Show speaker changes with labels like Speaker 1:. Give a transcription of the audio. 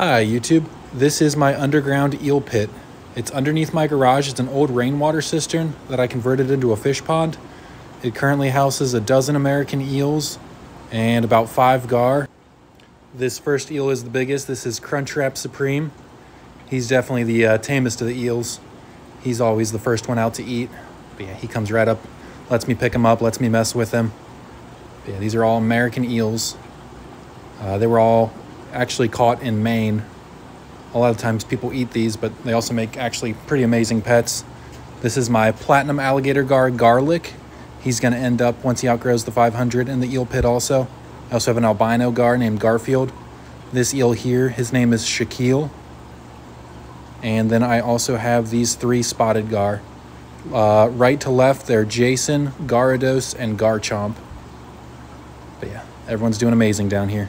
Speaker 1: Hi YouTube, this is my underground eel pit. It's underneath my garage. It's an old rainwater cistern that I converted into a fish pond. It currently houses a dozen American eels and about five gar. This first eel is the biggest. This is Crunchwrap Supreme. He's definitely the uh, tamest of the eels. He's always the first one out to eat. But yeah, he comes right up, lets me pick him up, lets me mess with him. But yeah, these are all American eels. Uh, they were all actually caught in Maine. A lot of times people eat these, but they also make actually pretty amazing pets. This is my platinum alligator gar garlic. He's going to end up, once he outgrows the 500, in the eel pit also. I also have an albino gar named Garfield. This eel here, his name is Shaquille. And then I also have these three spotted gar. Uh, right to left, they're Jason, Gyarados, and Garchomp. But yeah, everyone's doing amazing down here.